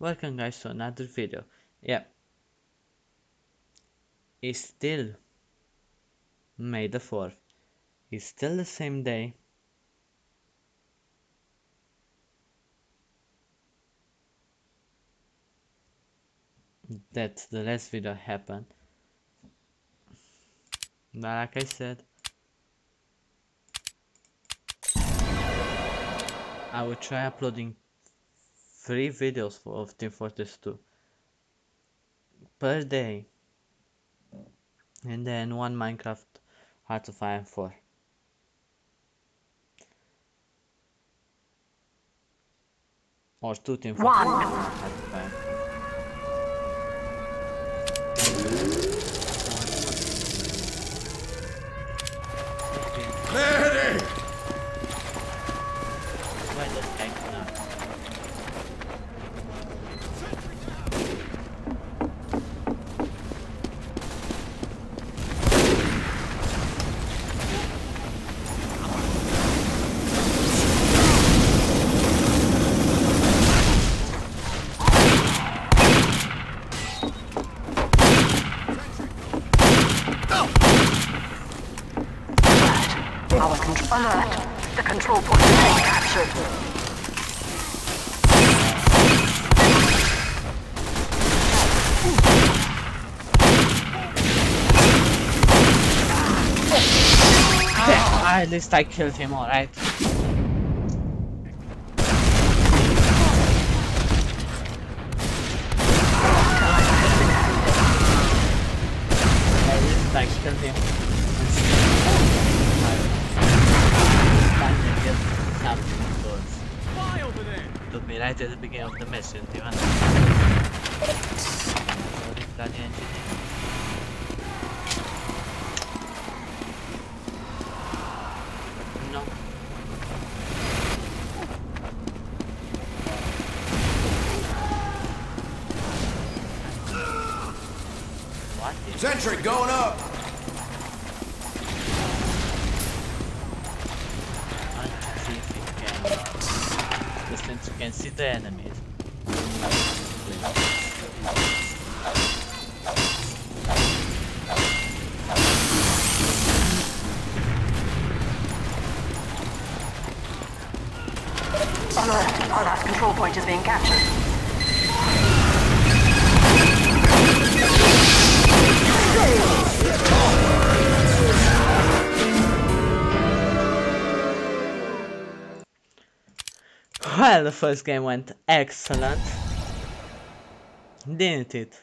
welcome guys to another video. Yeah it's still May the 4th it's still the same day. That the last video happened. But like I said I will try uploading three videos for, of Team Fortress 2 per day. And then one Minecraft Hearts of Iron 4 or two Team Fortress One. Hearts of Iron 4. Medic! Why does tank now? Our control alert. The control point is being captured. Ah, at least I killed him, alright. I killed him. Right at the beginning of the mission, even. Sorry, bloody engineer. Can see the enemies. Alert. Our last control point is being captured. Well, the first game went excellent. Didn't it?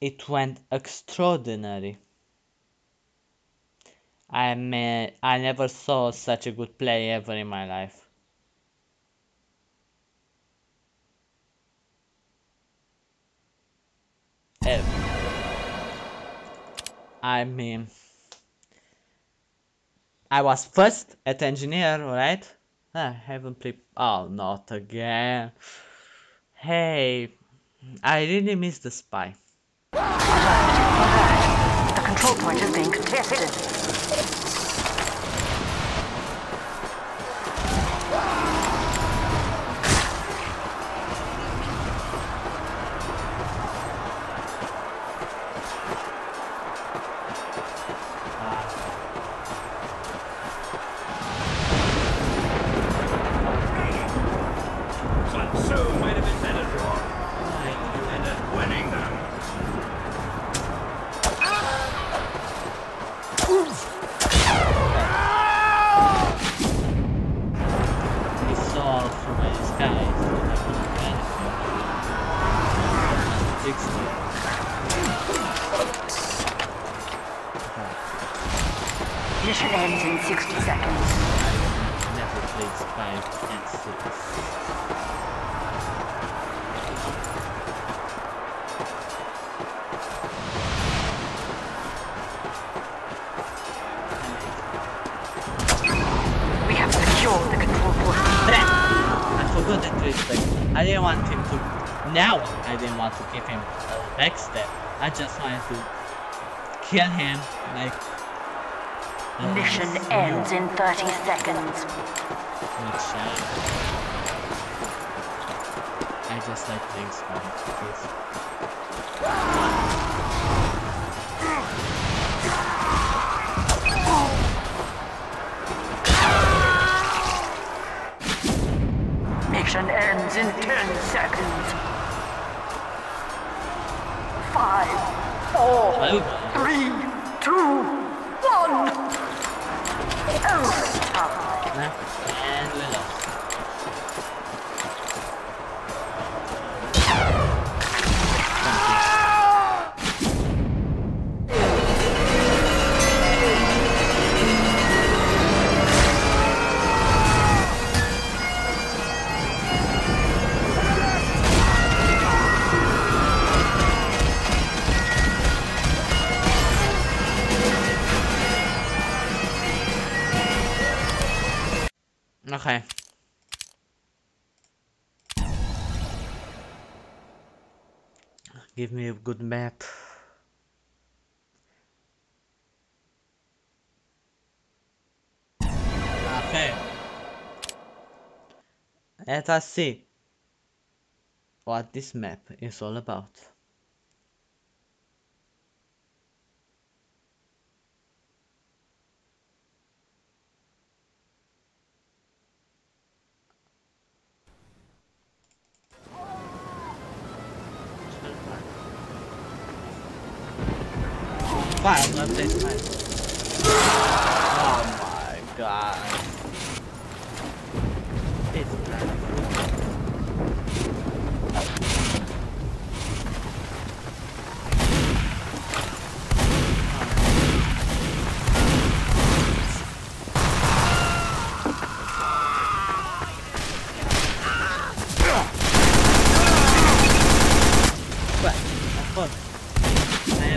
It went extraordinary. I mean, I never saw such a good play ever in my life. I mean, I was first at engineer, right? I haven't played. Oh, not again. Hey, I really miss the spy. The control point is being contested. Secured the control. I forgot that. Like, I didn't want him to. Now I didn't want to give him a backstab. I just wanted to kill him, like. Mission ends in 30 seconds. I just like playing Sonic. Mission ends in 10 seconds. Five, four, three, two, one. And we Give me a good map. Okay. Let us see what this map is all about.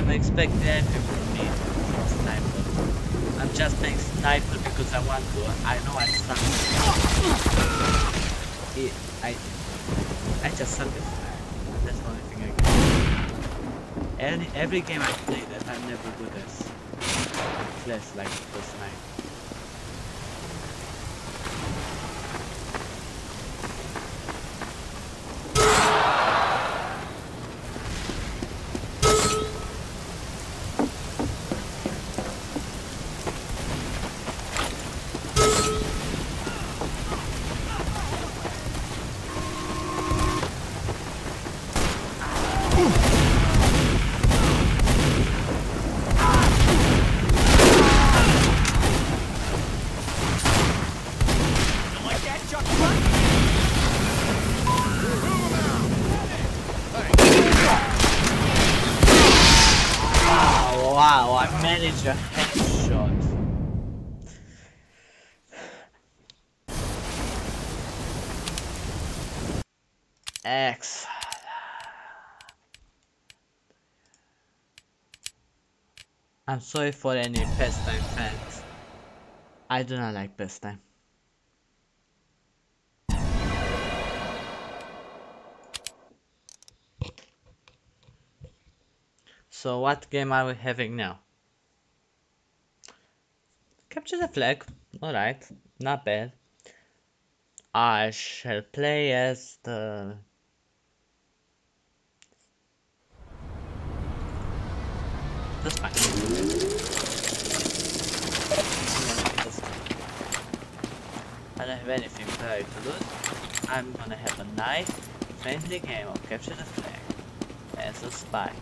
Am expecting anything from me from sniper. I'm just playing sniper because I want to. I know I suck. I, I just suck at sniper. That's the only thing I can. Any, every game I play that I'm never good at. Less like the sniper. Managed a headshot. X. I'm sorry for any PASS Time fans. I do not like PASS Time. So what game are we having now? Capture the flag. Alright, not bad. I shall play as the That's fine. I don't have anything better to lose. I'm gonna have a nice, friendly game of capture the flag as a spy.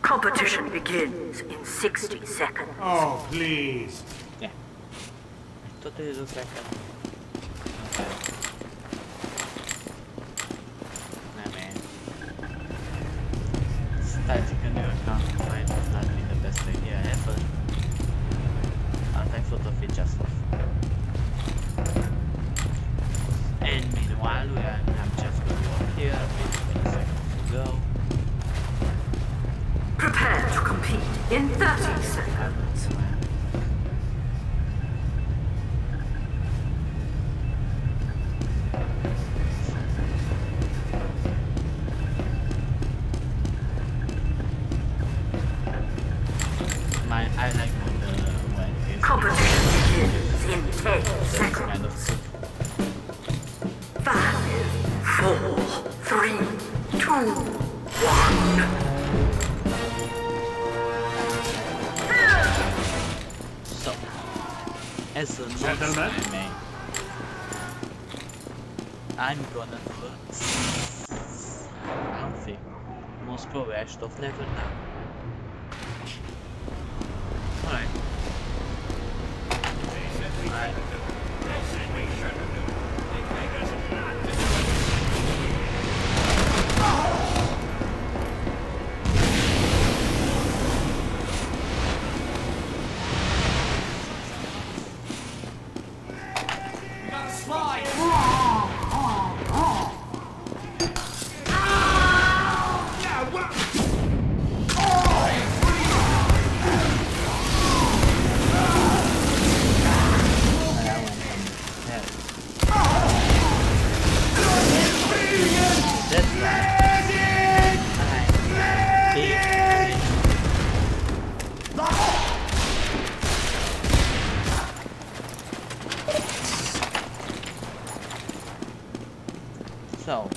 Competition begins in 60 seconds. Oh, please. Yeah. It totally looks like a. Okay. Nah, man. Starting a new account might not be the best idea ever. I thought of it just for fun. And meanwhile, we are, I'm just going to walk here, wait for a second to go. Prepare to compete in 30 seconds. rest of level now. Alright. Alright. So.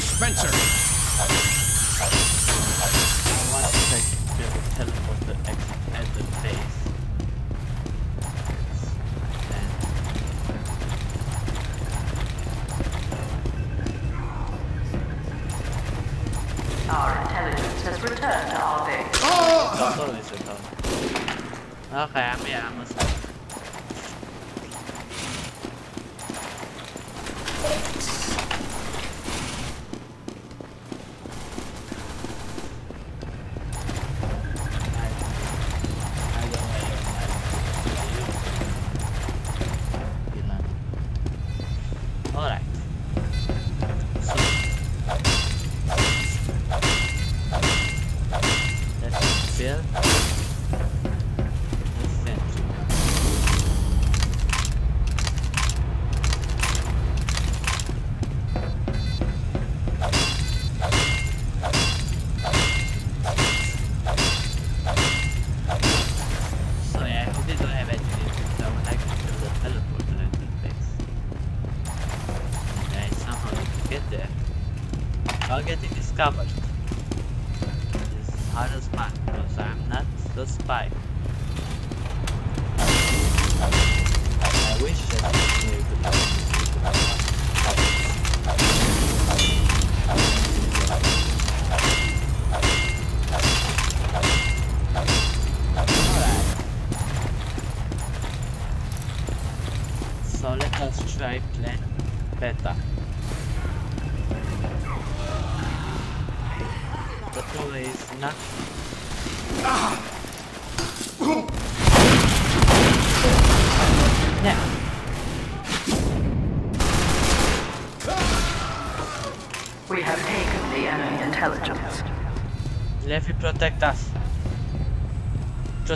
Spencer.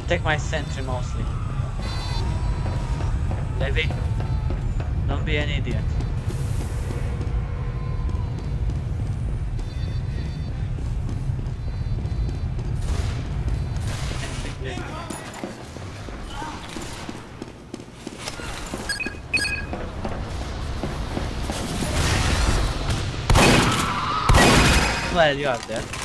protect my sentry mostly. Levy, don't be an idiot. Well, you are dead.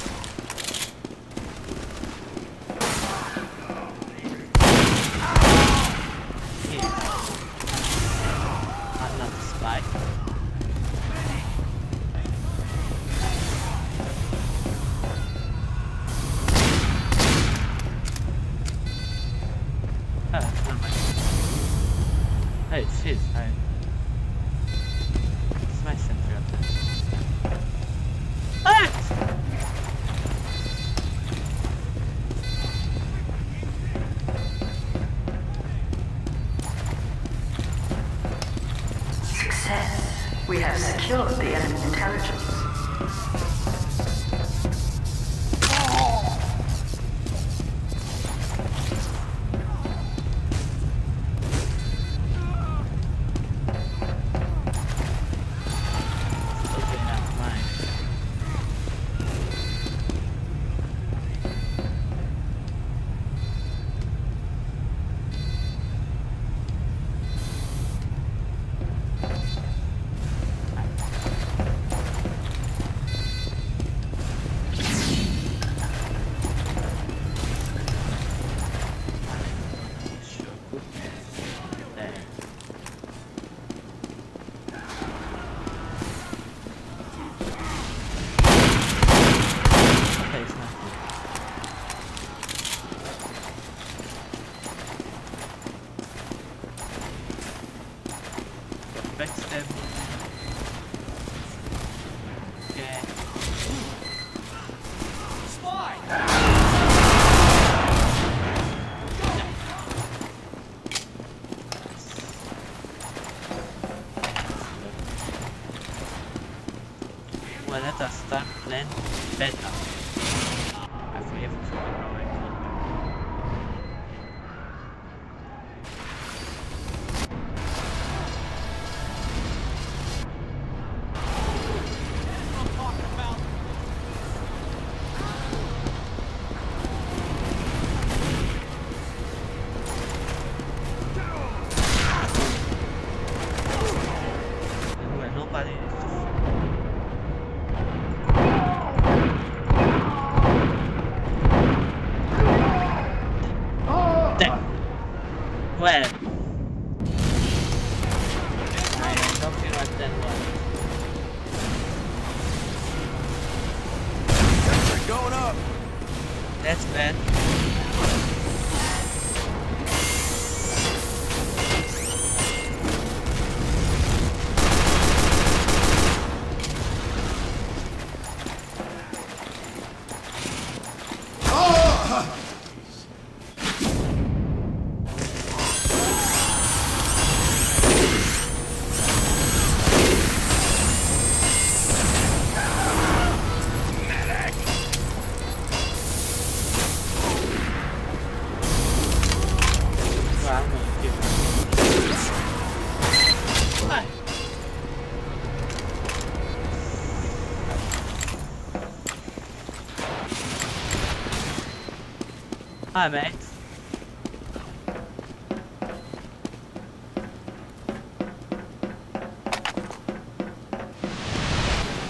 requirements.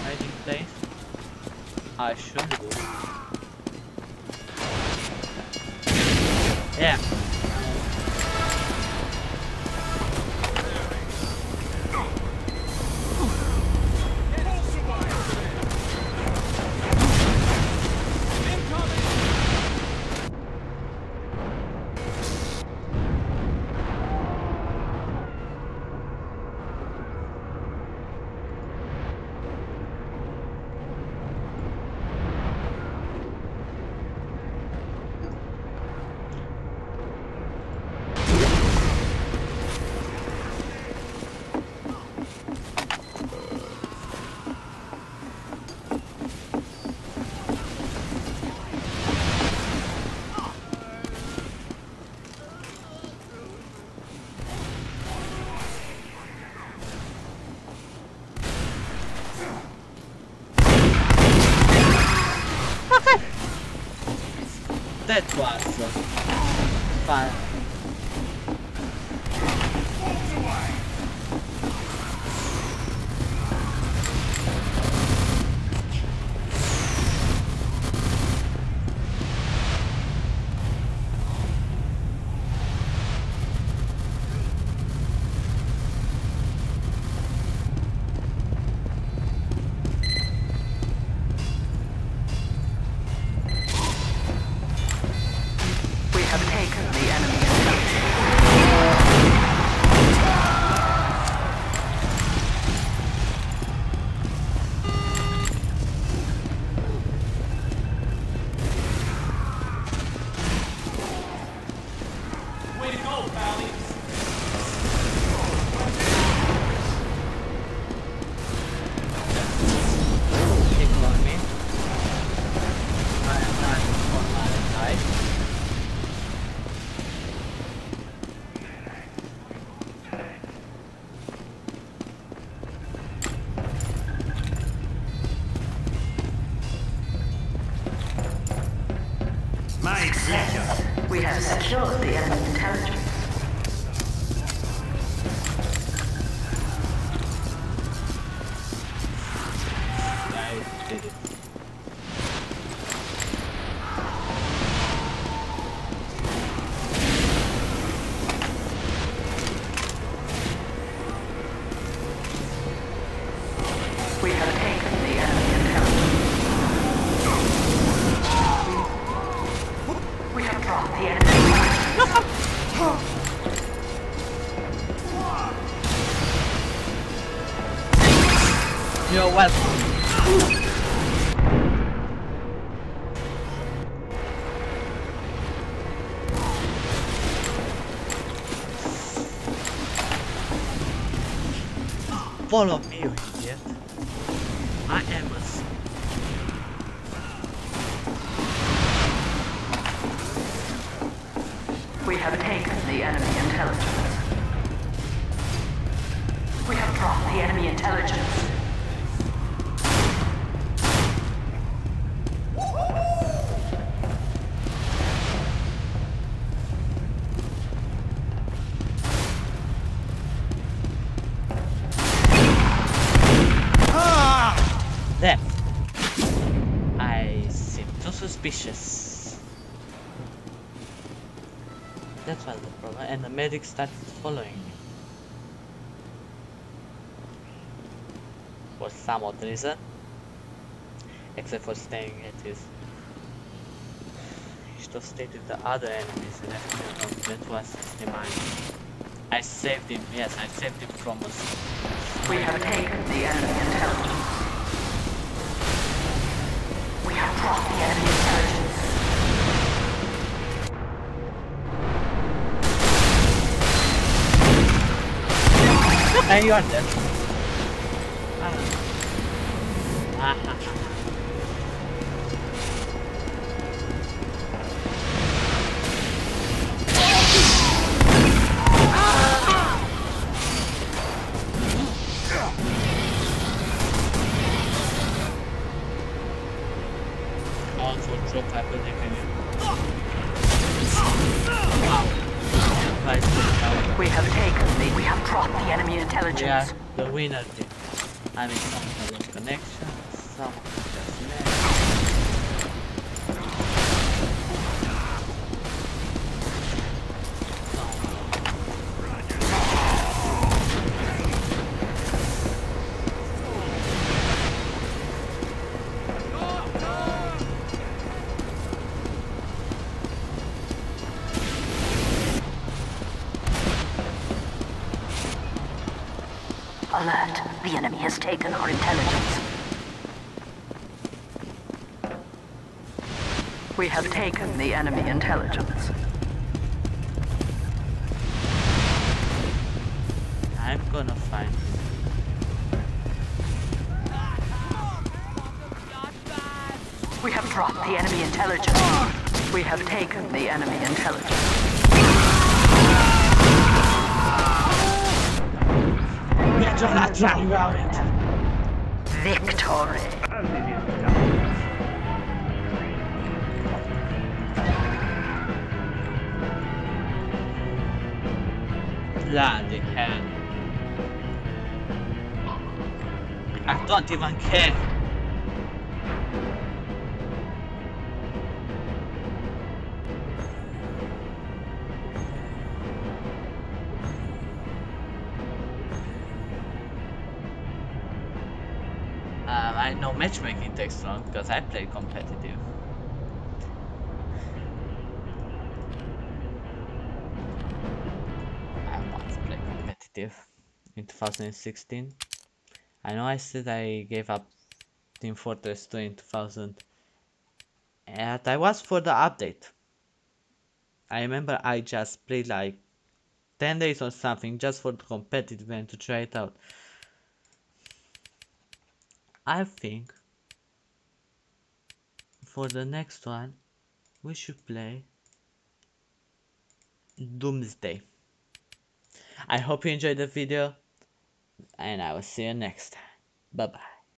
Hiding place. I should. Yeah. até quarta. Para. taken the enemy. Follow me, you idiot. I am a We have taken the enemy intelligence. We have brought the enemy intelligence. Problem, and medic started following me. For some odd reason. Except for staying at his. He have stayed with the other enemies and left. That was his demise. I saved him, yes, I saved him from us. We have taken the enemy intelligence. We have brought the enemy intelligence. And you are dead. Ah. Ah, ha, ha. On for drop happening again. Wow. We have taken the. We have dropped the enemy intelligence. we are the winner team. I mean, some have lost connection, some have taken the enemy intelligence. I'm gonna find him. We have dropped the enemy intelligence. We have taken the enemy intelligence. Victory. Bloody hell. I don't even care. Um, I know matchmaking takes long because I play competitive. Competitive in 2016. I know I said I gave up Team Fortress 2 in 2000 and I was for the update. I remember I just played like 10 days or something just for the competitive and to try it out. I think for the next one we should play Doomsday. I hope you enjoyed the video and I will see you next time. Bye bye.